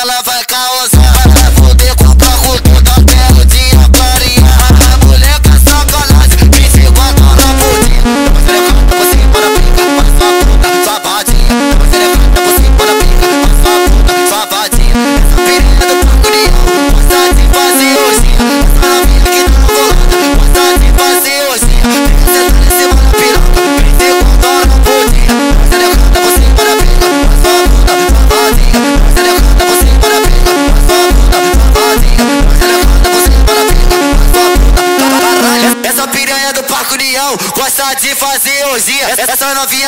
ela vai cair.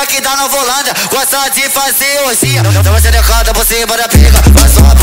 que da tá na volanda, Gosta de fazer orgia Então você declara por cima da pica Faz uma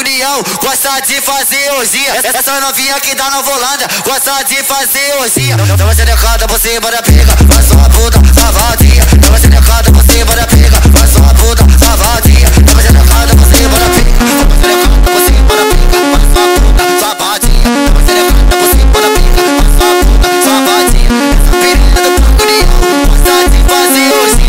União gosta de fazer orgia. Essa é novinha que dá Nova Holanda gosta de fazer orgia. Então você decada por cima da pica, faz uma puta tá cavadinha. Então você decada por cima da pica, faz uma puta tá cavadinha. Então você decada por cima da pica, faz uma puta tá cavadinha. Você decada por cima da pica, faz puta. Essa piranha do Parque União gosta de fazer orgia.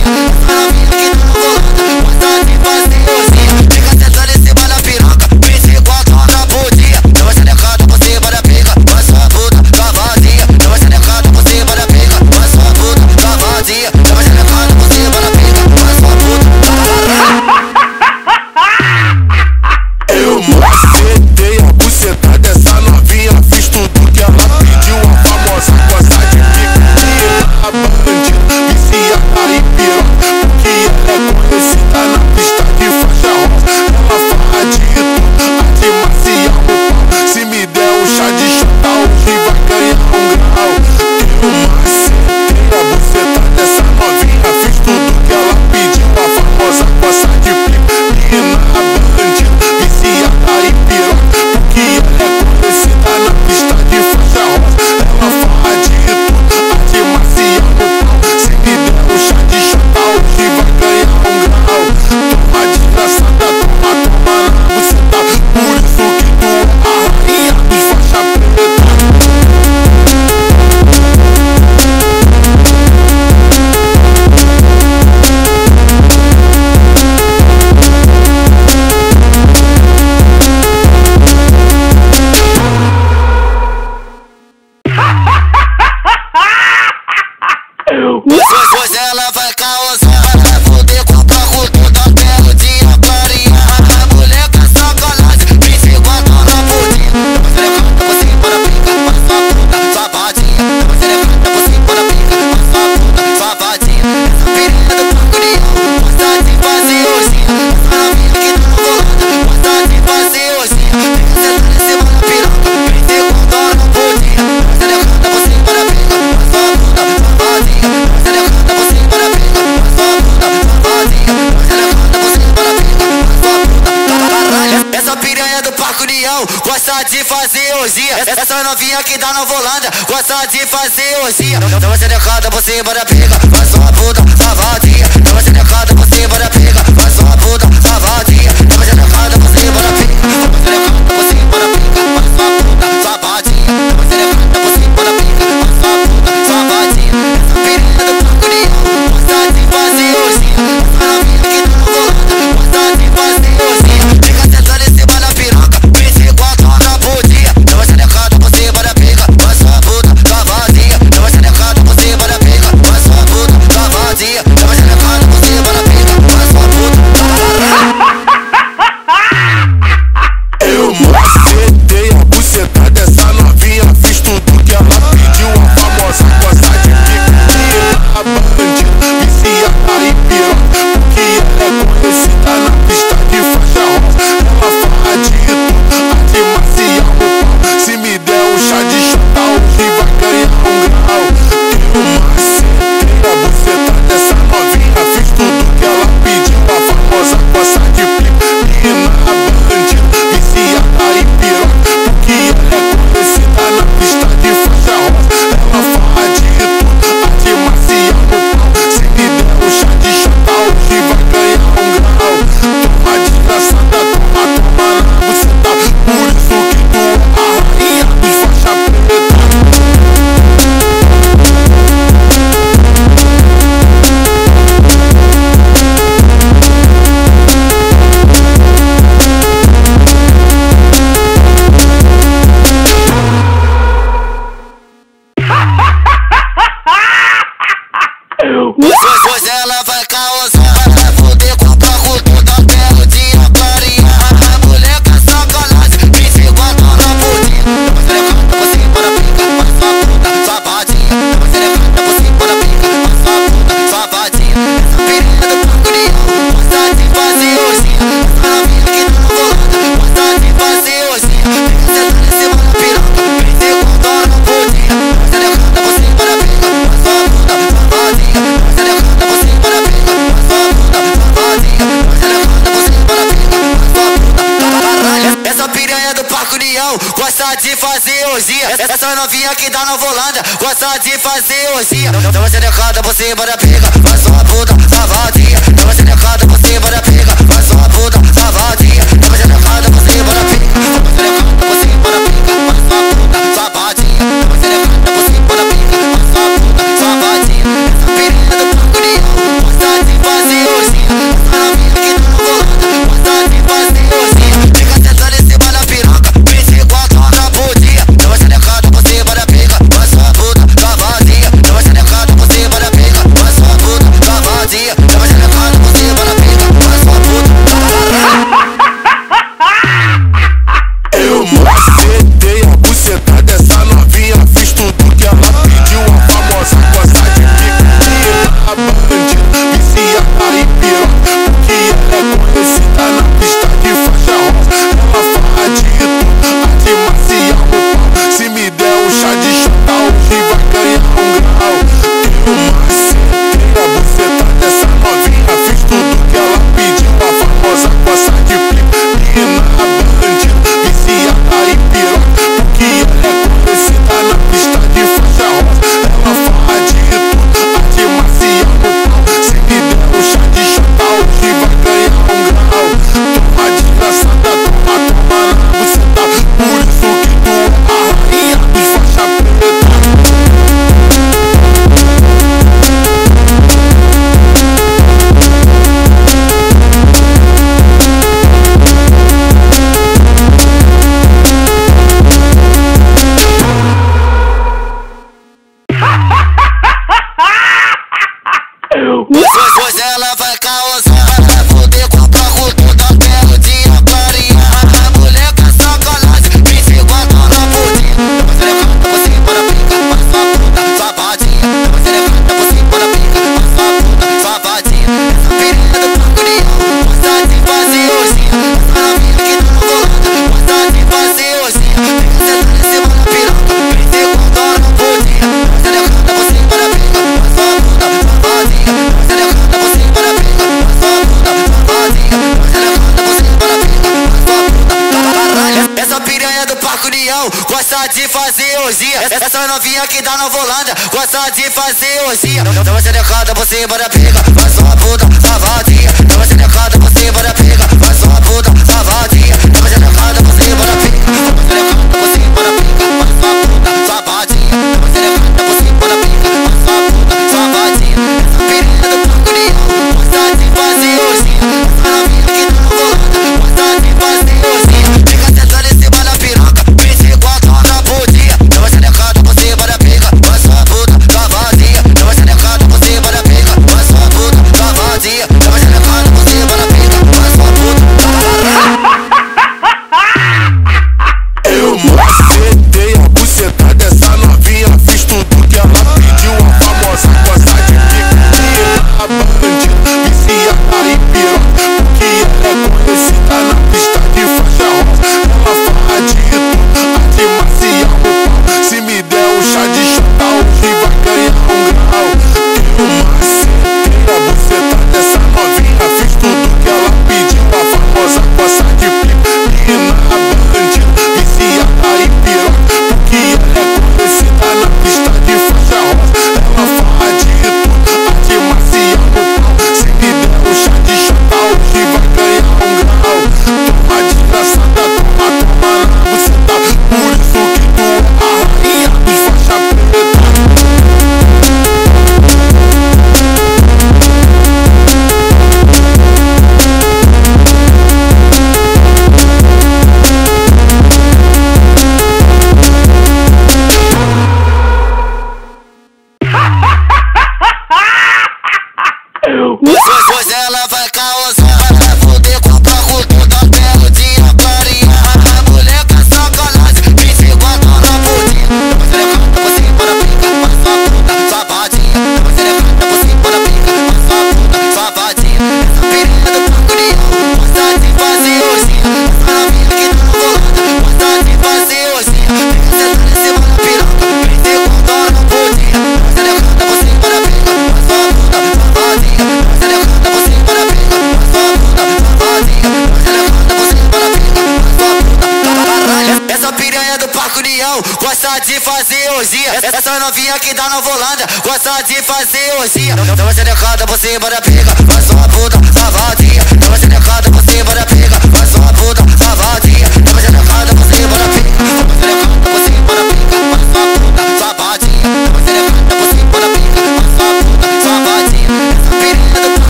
Não, gosta de fazer orgia. Essa novinha que dá na volanda, gosta de fazer orgia. Então Tava sendo decada você bora da pica, faz uma puta safadinha. Tava sendo decada você bora da pica, faz uma puta safadinha. Tava sendo decada por cima da pica, faz uma puta safadinha.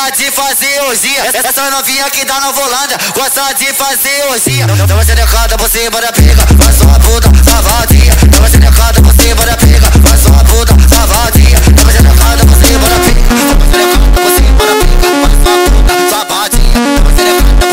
gosta de fazer orgia. Essa é novinha que dá Nova Holanda gosta de fazer orgia. Então você decada por cima da pica, faz uma puta safadinha. Então você decada por cima da pica, faz uma puta safadinha. Então você decada por cima da pica, faz uma puta safadinha. Então você decada por cima da pica, faz uma puta safadinha. Então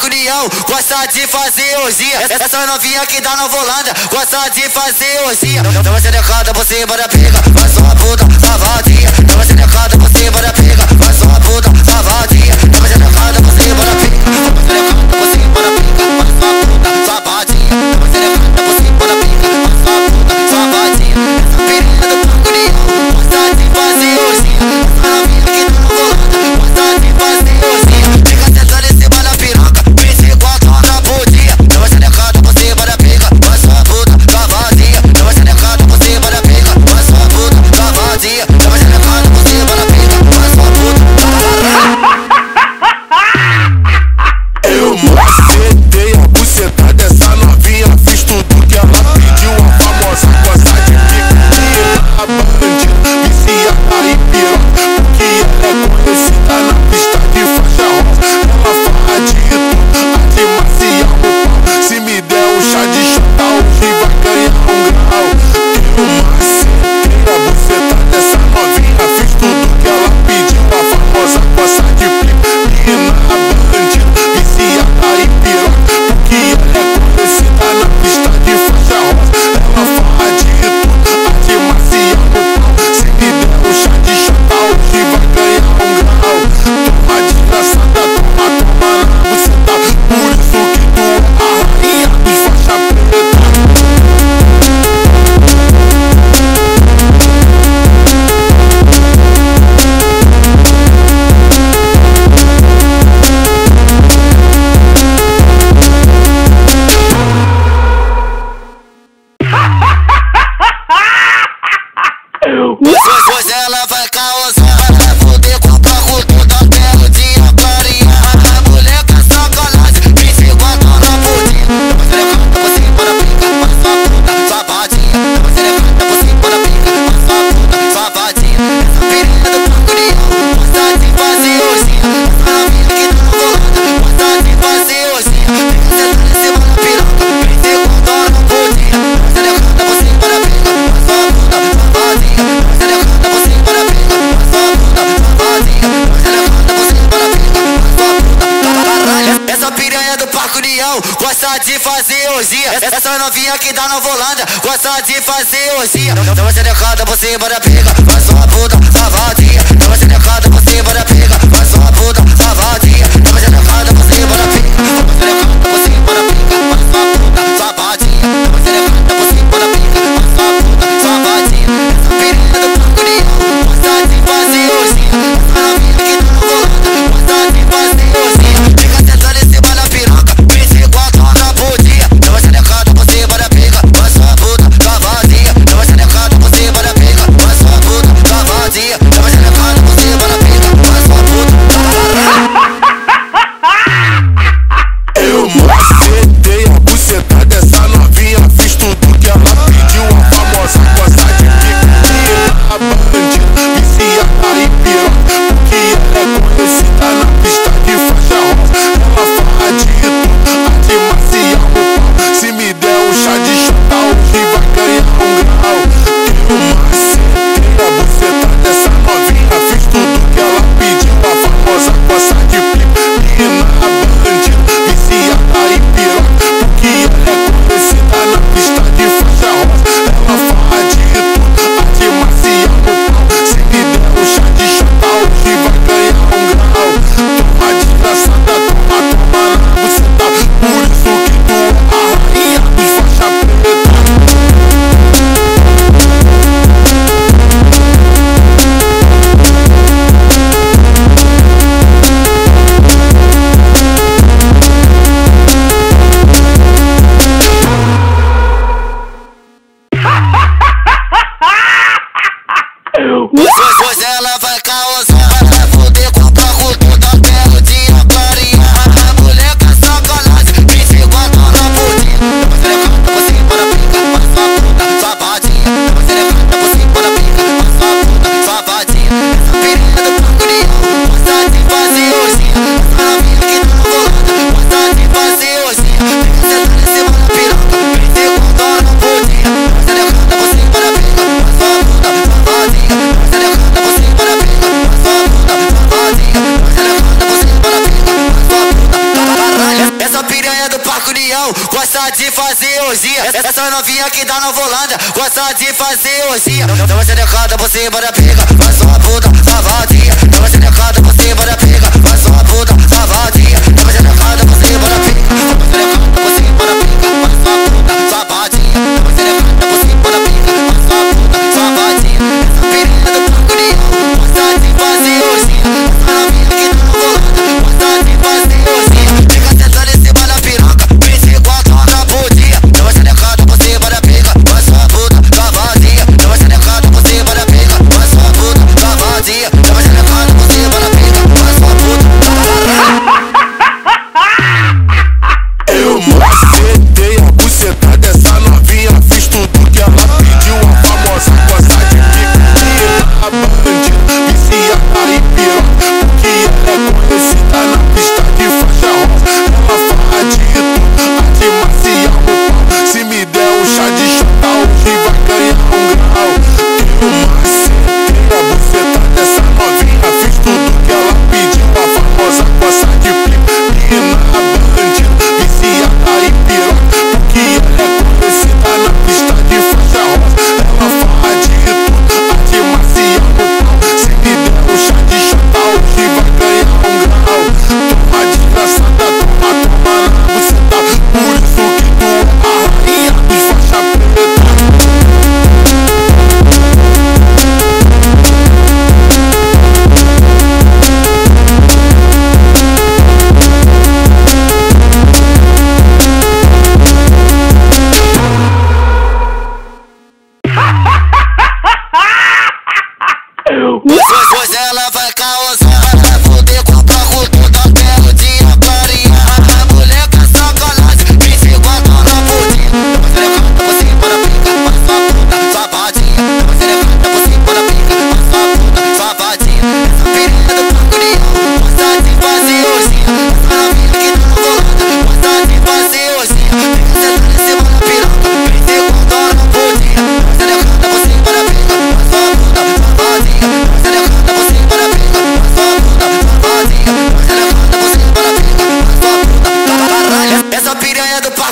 agrião, gosta de fazer osia, Essa novinha que dá na volanda, gosta de fazer osia. Tava vai ser decada você bora pega, faz uma puta lavadinha. Tava Não vai ser decada por cima da faz uma puta lavadinha. Tava Não vai ser decada por cima da pica, faz uma puta por cima uma na vadia. Não vai ser decada por cima da uma puta. Essa pega, do agrião, gosta de fazer. Essa novinha que dá na gosta de fazer orgia. que tá na volanda, Gosta de fazer hoje Então você decada por cima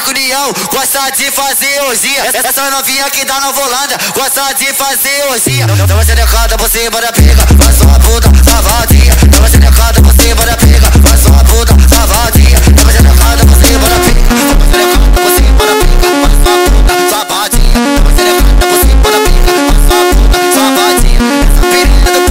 agrião, gosta de fazer orgia. Essa é novinha que dá na volanda, gosta de fazer orgia. Então você decada por cima da pica, faz sua puta na você bora pegar. faz sua puta na vadia. Então você decada você bora pegar. faz sua puta na vadia. Então você decada pegar. cima da faz sua puta na. Essa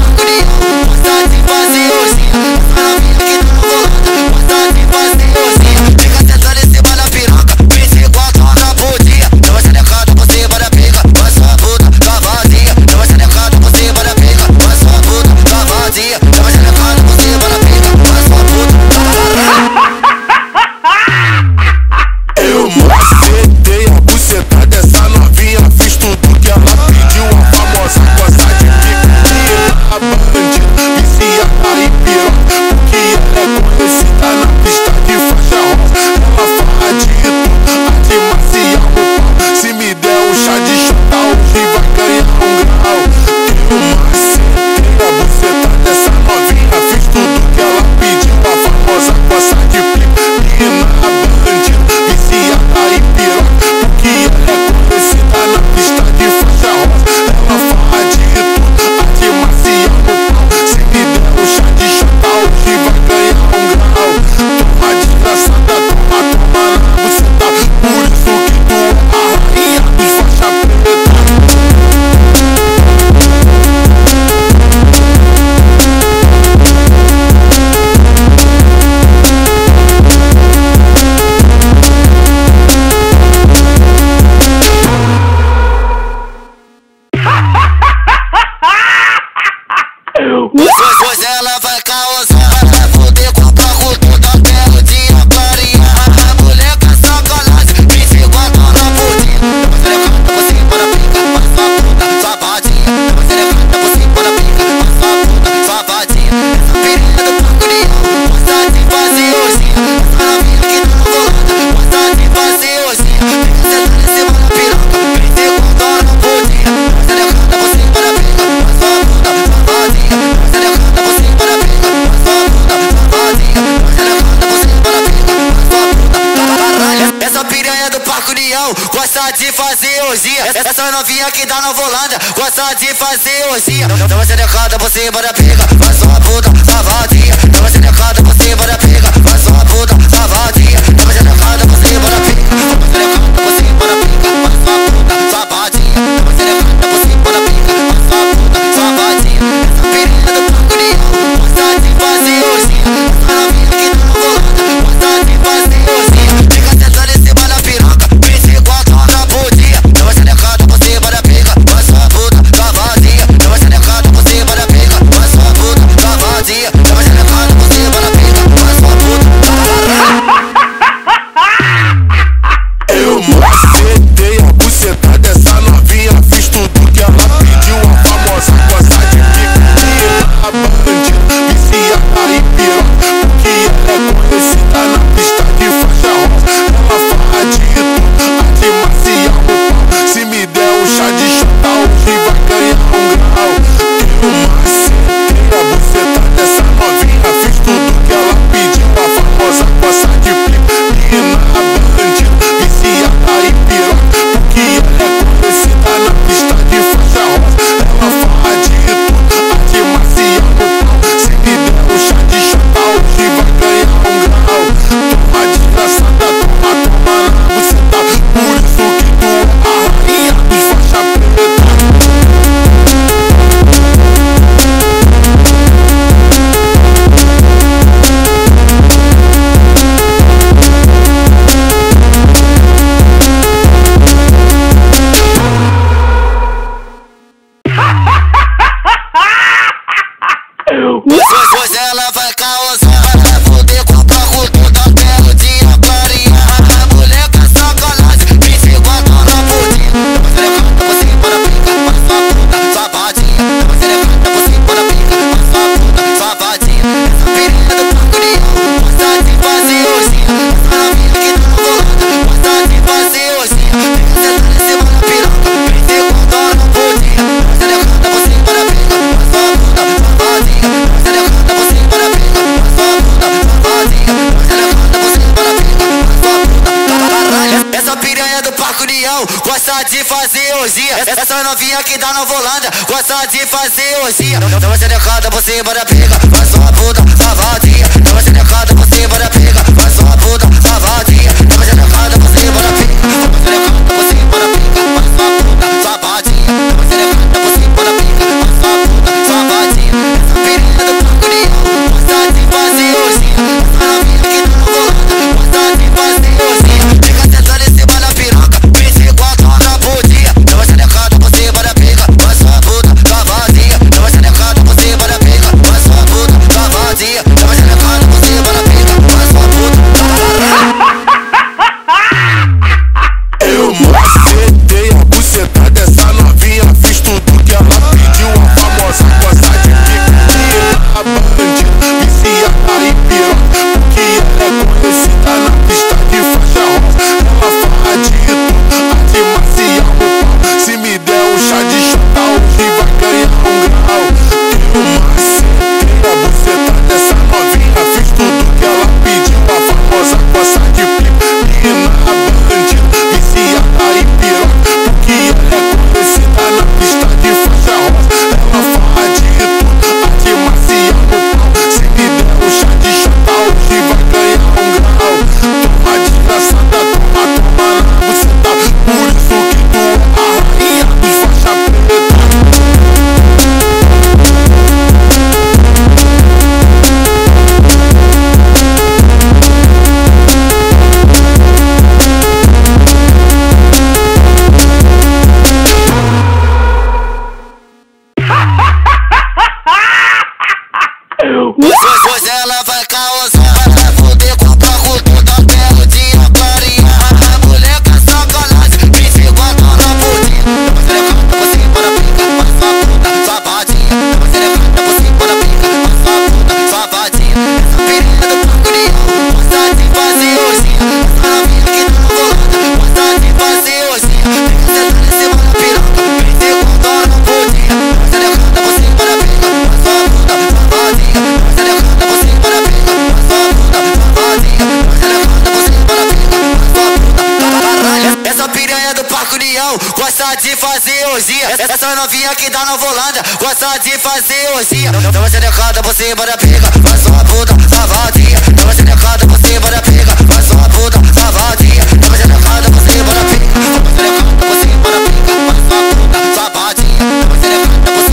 Não gosta de fazer orgia. Essa é novinha que dá na volanda Gosta de fazer orgia. Então você decada por cima da pica Faz uma puta na vadia Então você decada por cima da pica Faz uma puta na vadia Então você decada por cima da pica Então você decada por cima da pica Faz uma puta na vadia Então você decada por cima da pica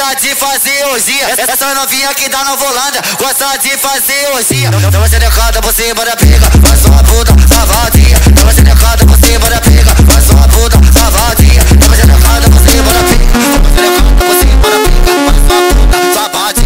gosta de fazer orgia. Essa novinha que dá na volanda, gosta de fazer orgia. Então, então você decada por você da pica, faz uma puta safadinha. Então você decada por você da pica, faz uma puta safadinha. Então você decada por você bora pega. faz uma puta safadinha. Então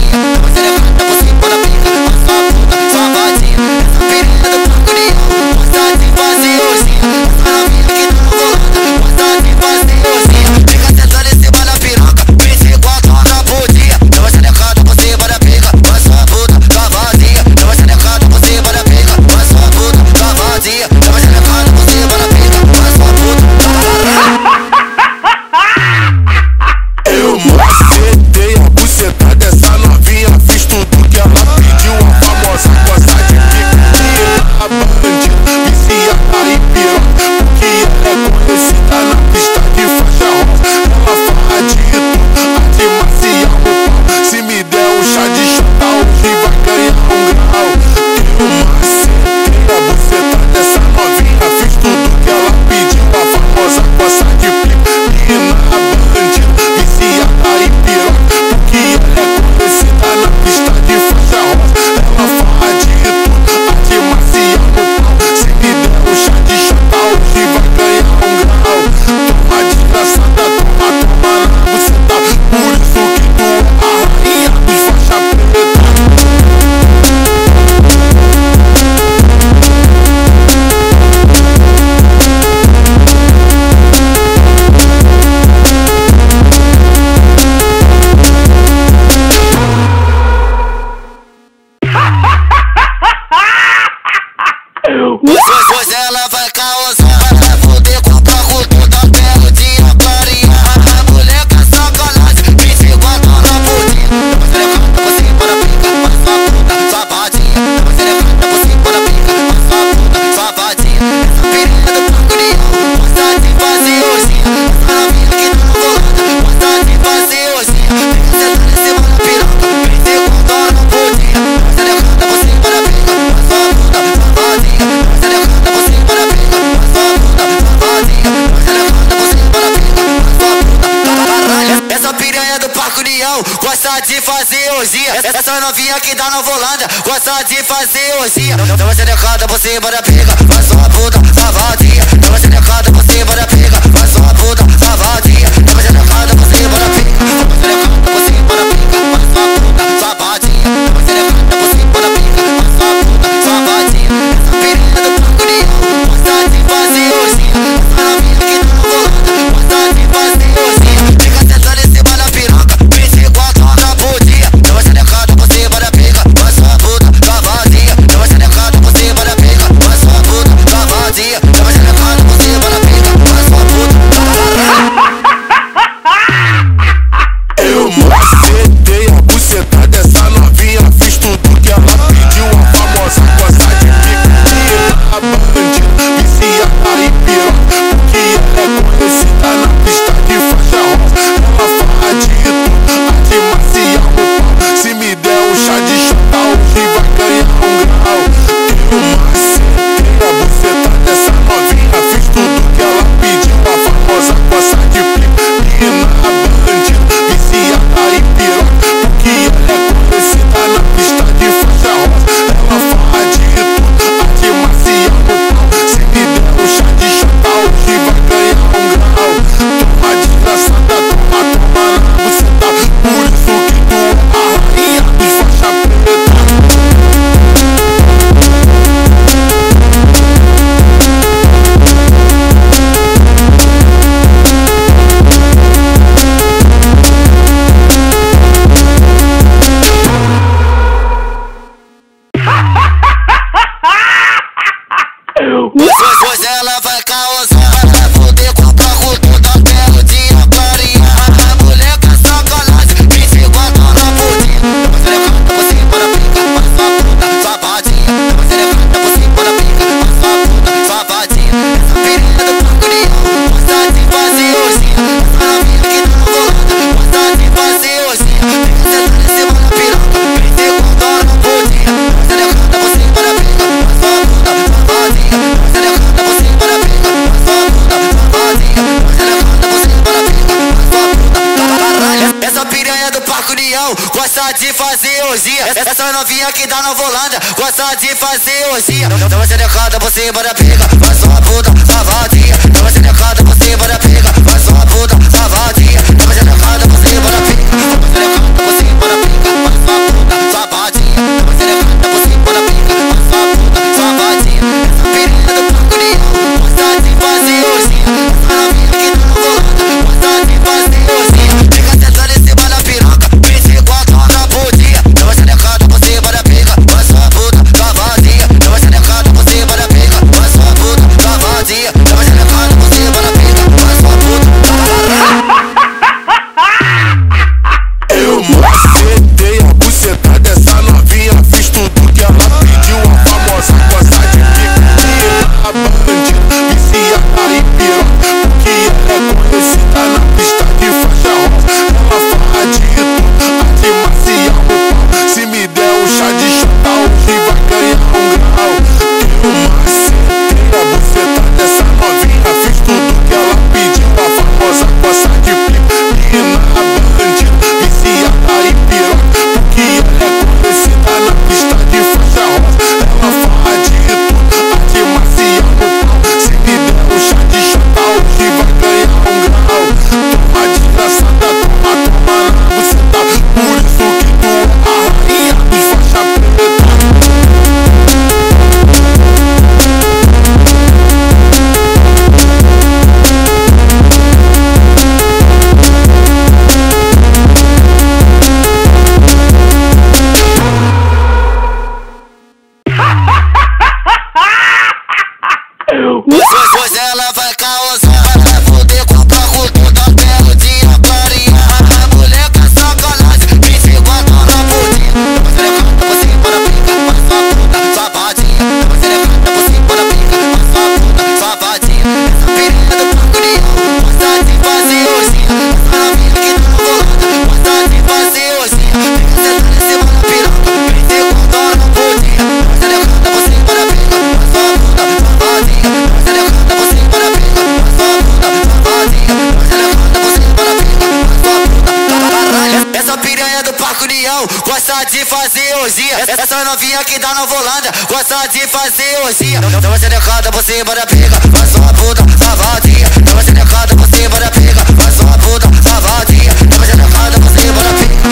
Parque União, gosta de fazer orgia. Essa novinha que dá na volanda, gosta de fazer orgia. Então você decada por cima da pica, faz uma puta safadinha. Então você decada por cima da pica, faz uma puta você decada por cima da pica,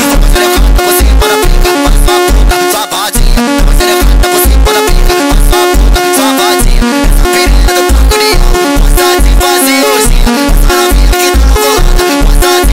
faz uma puta você decada por cima da pica, faz uma puta safadinha. Essa piranha do Parque União, gosta de fazer orgia. Essa novinha que dá na Holanda, gosta de.